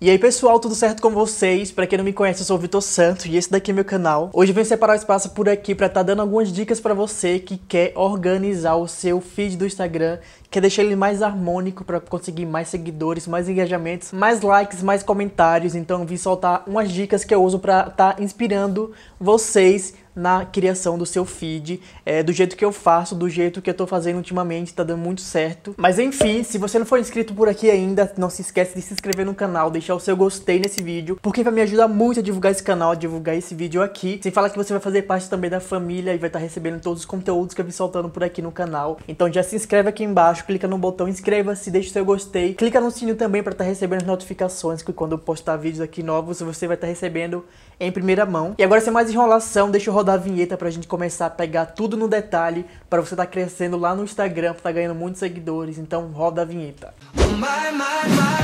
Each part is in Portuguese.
E aí pessoal, tudo certo com vocês? Pra quem não me conhece, eu sou o Vitor Santos e esse daqui é meu canal. Hoje eu venho separar o espaço por aqui pra estar tá dando algumas dicas pra você que quer organizar o seu feed do Instagram, quer deixar ele mais harmônico pra conseguir mais seguidores, mais engajamentos, mais likes, mais comentários. Então eu vim soltar umas dicas que eu uso pra estar tá inspirando vocês na criação do seu feed, é, do jeito que eu faço, do jeito que eu tô fazendo ultimamente, tá dando muito certo. Mas enfim, se você não for inscrito por aqui ainda, não se esquece de se inscrever no canal, deixar o seu gostei nesse vídeo, porque vai me ajudar muito a divulgar esse canal, a divulgar esse vídeo aqui. Sem falar que você vai fazer parte também da família e vai estar tá recebendo todos os conteúdos que eu vim soltando por aqui no canal. Então já se inscreve aqui embaixo, clica no botão inscreva-se, deixa o seu gostei, clica no sininho também para estar tá recebendo as notificações que quando eu postar vídeos aqui novos, você vai estar tá recebendo em primeira mão. E agora sem mais enrolação, deixa eu rodar a vinheta pra gente começar a pegar tudo no detalhe para você tá crescendo lá no Instagram, tá ganhando muitos seguidores. Então roda a vinheta. My, my, my.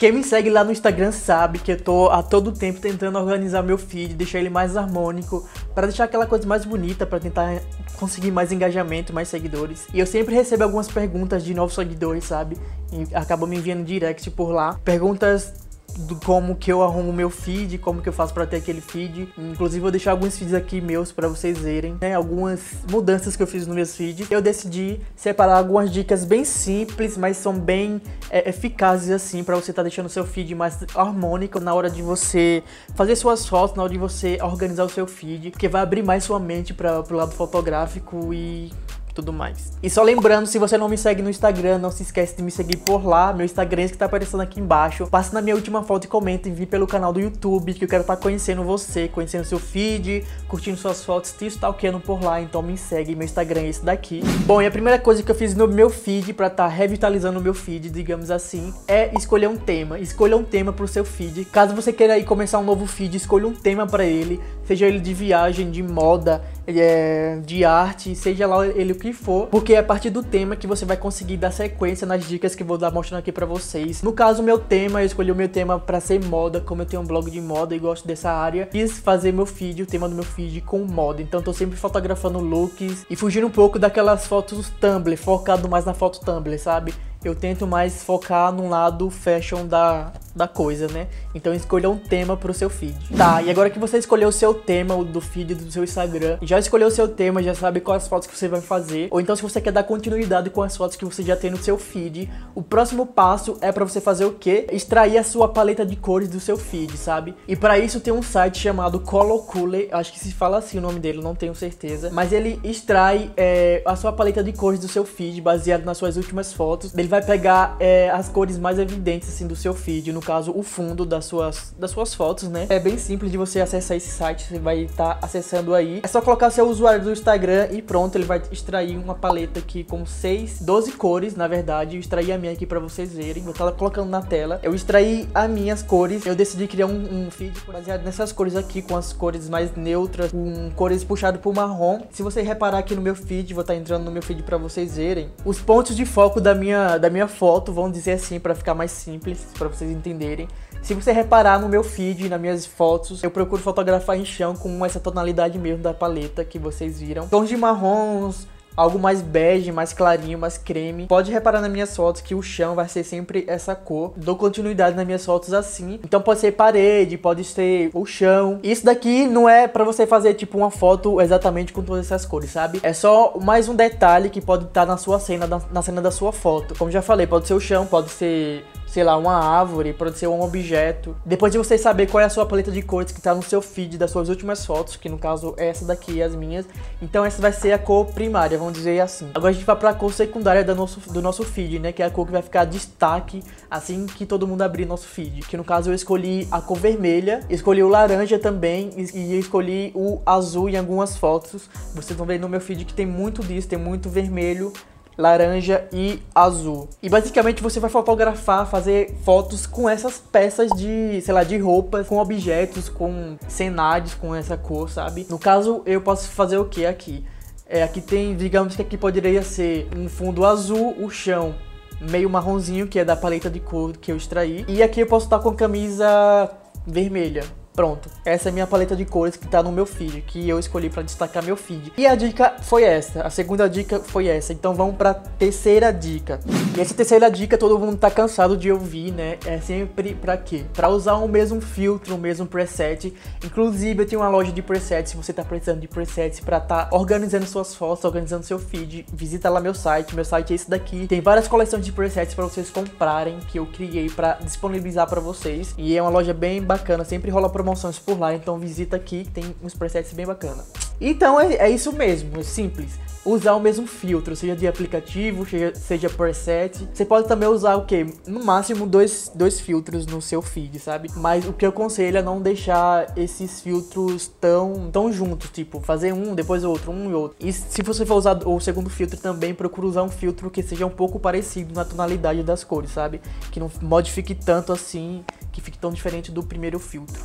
Quem me segue lá no Instagram sabe que eu tô a todo tempo tentando organizar meu feed, deixar ele mais harmônico, para deixar aquela coisa mais bonita, para tentar conseguir mais engajamento, mais seguidores. E eu sempre recebo algumas perguntas de novos seguidores, sabe? E acabam me enviando direct por lá. Perguntas do como que eu arrumo meu feed, como que eu faço para ter aquele feed. Inclusive vou deixar alguns feeds aqui meus para vocês verem, né? Algumas mudanças que eu fiz no meus feeds. Eu decidi separar algumas dicas bem simples, mas são bem é, eficazes assim para você estar tá deixando seu feed mais harmônico na hora de você fazer suas fotos, na hora de você organizar o seu feed, que vai abrir mais sua mente para o lado fotográfico e tudo mais. E só lembrando, se você não me segue no Instagram, não se esquece de me seguir por lá. Meu Instagram é que tá aparecendo aqui embaixo. Passe na minha última foto e comenta e vim pelo canal do YouTube, que eu quero estar tá conhecendo você, conhecendo seu feed, curtindo suas fotos, te stalkeando por lá. Então me segue, meu Instagram é esse daqui. Bom, e a primeira coisa que eu fiz no meu feed para estar tá revitalizando o meu feed, digamos assim, é escolher um tema. Escolha um tema pro seu feed. Caso você queira aí começar um novo feed, escolha um tema para ele, seja ele de viagem, de moda, é, de arte, seja lá ele o que for, porque é a partir do tema que você vai conseguir dar sequência nas dicas que eu vou dar mostrando aqui pra vocês. No caso, meu tema, eu escolhi o meu tema pra ser moda, como eu tenho um blog de moda e gosto dessa área, quis fazer meu feed, o tema do meu feed com moda, então tô sempre fotografando looks e fugindo um pouco daquelas fotos Tumblr, focado mais na foto Tumblr, sabe? Eu tento mais focar no lado fashion da, da coisa, né? Então escolha um tema pro seu feed. Tá, e agora que você escolheu o seu tema do feed do seu Instagram, já escolheu o seu tema, já sabe quais fotos que você vai fazer, ou então se você quer dar continuidade com as fotos que você já tem no seu feed, o próximo passo é para você fazer o quê? Extrair a sua paleta de cores do seu feed, sabe? E para isso tem um site chamado Color Cooler, acho que se fala assim o nome dele, não tenho certeza, mas ele extrai é, a sua paleta de cores do seu feed baseado nas suas últimas fotos. Ele vai pegar é, as cores mais evidentes assim do seu feed, no caso o fundo das suas, das suas fotos, né? É bem simples de você acessar esse site, você vai estar tá acessando aí. É só colocar seu usuário do Instagram e pronto, ele vai extrair uma paleta aqui com 6, 12 cores, na verdade. Eu extraí a minha aqui para vocês verem, vou estar colocando na tela. Eu extraí as minhas cores, eu decidi criar um, um feed baseado nessas cores aqui, com as cores mais neutras, com cores puxadas pro marrom. Se você reparar aqui no meu feed, vou estar entrando no meu feed para vocês verem, os pontos de foco da minha, da minha foto, vamos dizer assim, para ficar mais simples, para vocês entenderem. Se você reparar no meu feed, nas minhas fotos, eu procuro fotografar em chão com essa tonalidade mesmo da paleta que vocês viram. Tons de marrons, algo mais bege, mais clarinho, mais creme. Pode reparar nas minhas fotos que o chão vai ser sempre essa cor. Dou continuidade nas minhas fotos assim. Então pode ser parede, pode ser o chão. Isso daqui não é para você fazer tipo uma foto exatamente com todas essas cores, sabe? É só mais um detalhe que pode estar na sua cena, na cena da sua foto. Como já falei, pode ser o chão, pode ser sei lá, uma árvore, pode ser um objeto. Depois de você saber qual é a sua paleta de cores que está no seu feed das suas últimas fotos, que no caso é essa daqui, as minhas, então essa vai ser a cor primária, vamos dizer assim. Agora a gente vai para a cor secundária do nosso, do nosso feed, né, que é a cor que vai ficar destaque assim que todo mundo abrir nosso feed. Que no caso eu escolhi a cor vermelha, escolhi o laranja também e escolhi o azul em algumas fotos. Vocês vão ver no meu feed que tem muito disso, tem muito vermelho, laranja e azul. E basicamente você vai fotografar, fazer fotos com essas peças de, sei lá, de roupas, com objetos, com cenários com essa cor, sabe? No caso, eu posso fazer o que aqui? É, aqui tem, digamos que aqui poderia ser um fundo azul, o chão meio marronzinho, que é da paleta de cor que eu extraí. E aqui eu posso estar com a camisa vermelha, Pronto, essa é a minha paleta de cores que tá no meu feed, que eu escolhi para destacar meu feed. E a dica foi essa, a segunda dica foi essa. Então vamos para terceira dica. E essa terceira dica todo mundo tá cansado de ouvir, né? É sempre para quê? Para usar o mesmo filtro, o mesmo preset. Inclusive eu tenho uma loja de presets, se você tá precisando de presets para tá organizando suas fotos, organizando seu feed, visita lá meu site. Meu site é esse daqui. Tem várias coleções de presets para vocês comprarem que eu criei para disponibilizar para vocês. E é uma loja bem bacana, sempre rola promoções por lá, então visita aqui, tem uns presets bem bacana. Então é, é isso mesmo, é simples usar o mesmo filtro, seja de aplicativo, seja, seja preset. Você pode também usar o que? No máximo dois, dois filtros no seu feed, sabe? Mas o que eu aconselho é não deixar esses filtros tão, tão juntos, tipo, fazer um, depois outro, um e outro. E se você for usar o segundo filtro também, procura usar um filtro que seja um pouco parecido na tonalidade das cores, sabe? Que não modifique tanto assim, que fique tão diferente do primeiro filtro.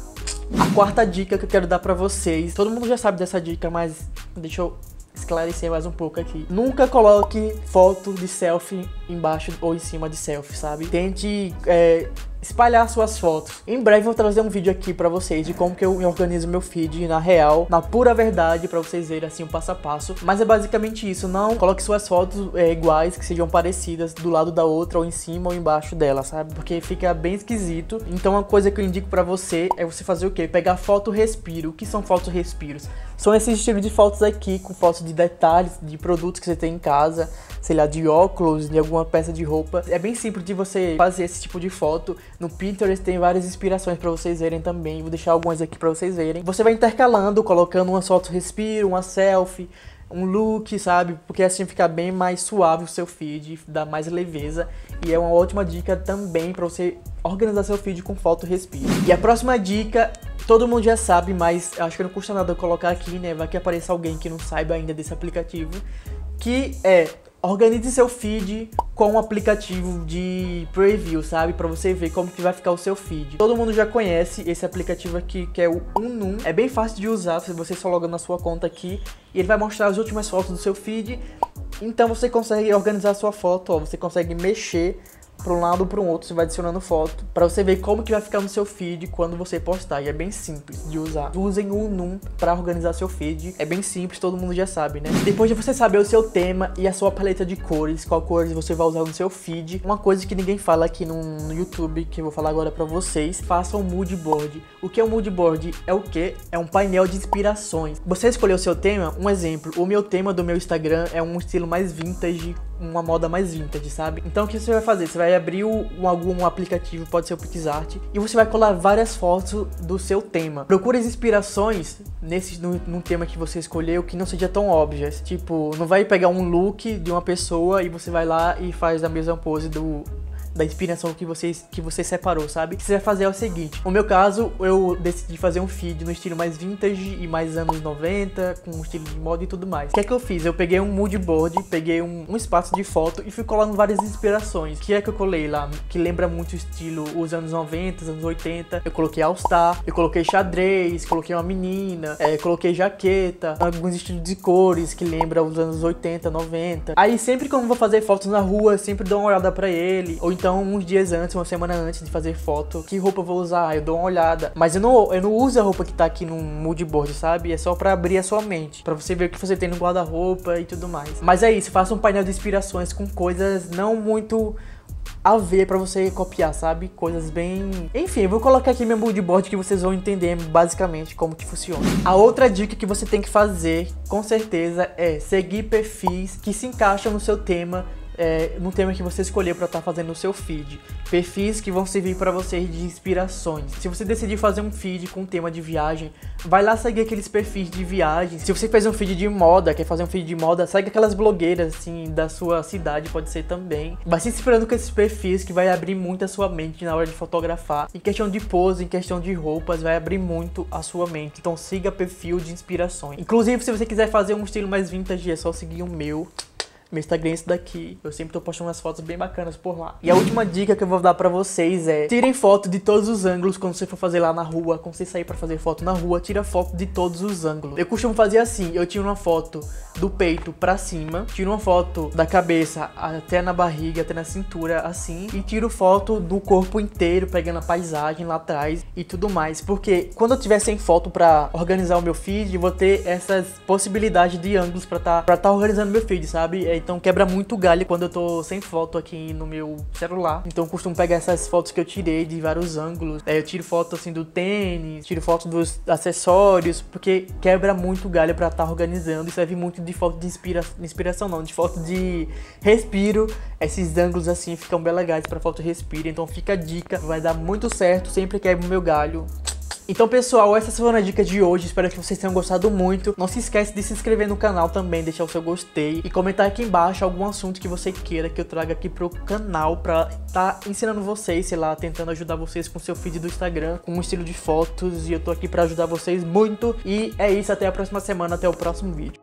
A quarta dica que eu quero dar pra vocês, todo mundo já sabe dessa dica, mas deixa eu esclarecer mais um pouco aqui. Nunca coloque foto de selfie embaixo ou em cima de selfie, sabe? Tente é, espalhar suas fotos. Em breve eu vou trazer um vídeo aqui para vocês de como que eu organizo meu feed na real, na pura verdade, para vocês verem assim o passo a passo. Mas é basicamente isso, não coloque suas fotos é, iguais, que sejam parecidas do lado da outra, ou em cima ou embaixo dela, sabe? Porque fica bem esquisito. Então uma coisa que eu indico para você é você fazer o quê? Pegar foto respiro. O que são fotos respiros? São esses estilos de fotos aqui, com fotos de detalhes, de produtos que você tem em casa, sei lá, de óculos, de alguma peça de roupa. É bem simples de você fazer esse tipo de foto. No Pinterest tem várias inspirações para vocês verem também. Vou deixar algumas aqui para vocês verem. Você vai intercalando, colocando umas fotos respiro, uma selfie, um look, sabe? Porque assim fica bem mais suave o seu feed, dá mais leveza. E é uma ótima dica também para você organizar seu feed com foto respiro. E a próxima dica todo mundo já sabe, mas acho que não custa nada colocar aqui, né? Vai que apareça alguém que não saiba ainda desse aplicativo, que é organize seu feed com um aplicativo de preview, sabe? Para você ver como que vai ficar o seu feed. Todo mundo já conhece esse aplicativo aqui, que é o Unum. É bem fácil de usar, se você só loga na sua conta aqui, e ele vai mostrar as últimas fotos do seu feed. Então você consegue organizar sua foto, ó, você consegue mexer para um lado ou para um outro, você vai adicionando foto para você ver como que vai ficar no seu feed quando você postar. E é bem simples de usar. Usem o Num para organizar seu feed. É bem simples, todo mundo já sabe, né? Depois de você saber o seu tema e a sua paleta de cores, qual cores você vai usar no seu feed, uma coisa que ninguém fala aqui no, no YouTube, que eu vou falar agora para vocês, faça um mood board. O que é um mood board? É o que? É um painel de inspirações. Você escolheu seu tema? Um exemplo, o meu tema do meu Instagram é um estilo mais vintage, uma moda mais vintage, sabe? Então o que você vai fazer? Você vai abrir o, algum aplicativo, pode ser o PixArt, e você vai colar várias fotos do seu tema. Procure as inspirações nesse no, no tema que você escolheu que não seja tão óbvias. Tipo, não vai pegar um look de uma pessoa e você vai lá e faz a mesma pose do da inspiração que você, que você separou, sabe? O que você vai fazer é o seguinte: no meu caso, eu decidi fazer um feed no estilo mais vintage e mais anos 90, com estilo de moda e tudo mais. O que é que eu fiz? Eu peguei um mood board, peguei um, um espaço de foto e fui colando várias inspirações. O que é que eu colei lá? Que lembra muito o estilo os anos 90, anos 80. Eu coloquei All Star, eu coloquei xadrez, coloquei uma menina, é, coloquei jaqueta, alguns estilos de cores que lembra os anos 80, 90. Aí sempre que eu vou fazer fotos na rua, sempre dou uma olhada para ele, ou então então, uns dias antes, uma semana antes de fazer foto, que roupa eu vou usar? Eu dou uma olhada. Mas eu não, eu não uso a roupa que tá aqui no mood board, sabe? É só para abrir a sua mente, para você ver o que você tem no guarda-roupa e tudo mais. Mas é isso, faça um painel de inspirações com coisas não muito a ver para você copiar, sabe? Coisas bem. Enfim, eu vou colocar aqui meu moodboard que vocês vão entender basicamente como que funciona. A outra dica que você tem que fazer, com certeza, é seguir perfis que se encaixam no seu tema é, no tema que você escolher para estar tá fazendo o seu feed. Perfis que vão servir para vocês de inspirações. Se você decidir fazer um feed com tema de viagem, vai lá seguir aqueles perfis de viagem. Se você fez um feed de moda, quer fazer um feed de moda, segue aquelas blogueiras assim da sua cidade, pode ser também. Vai se inspirando com esses perfis que vai abrir muito a sua mente na hora de fotografar. Em questão de pose, em questão de roupas, vai abrir muito a sua mente. Então siga perfil de inspirações. Inclusive, se você quiser fazer um estilo mais vintage, é só seguir o meu Meu Instagram é esse daqui. Eu sempre tô postando umas fotos bem bacanas por lá. E a última dica que eu vou dar pra vocês é: tirem foto de todos os ângulos quando você for fazer lá na rua. Quando você sair pra fazer foto na rua, tira foto de todos os ângulos. Eu costumo fazer assim: eu tiro uma foto do peito pra cima, tiro uma foto da cabeça até na barriga, até na cintura, assim, e tiro foto do corpo inteiro, pegando a paisagem lá atrás e tudo mais. Porque quando eu tiver sem foto pra organizar o meu feed, vou ter essas possibilidades de ângulos pra tá, pra tá organizando meu feed, sabe? É, então quebra muito galho quando eu tô sem foto aqui no meu celular. Então costumo pegar essas fotos que eu tirei de vários ângulos. É, eu tiro foto assim do tênis, tiro foto dos acessórios, porque quebra muito galho pra tá organizando e serve muito de foto de inspira inspiração, não, de foto de respiro. Esses ângulos assim ficam bem legais pra foto respiro. Então fica a dica, vai dar muito certo, sempre quebra o meu galho. Então, pessoal, essas foram as dicas de hoje. Espero que vocês tenham gostado muito. Não se esquece de se inscrever no canal também, deixar o seu gostei e comentar aqui embaixo algum assunto que você queira que eu traga aqui pro canal pra tá ensinando vocês, sei lá, tentando ajudar vocês com seu feed do Instagram, com um estilo de fotos. E eu tô aqui pra ajudar vocês muito. E é isso, até a próxima semana, até o próximo vídeo.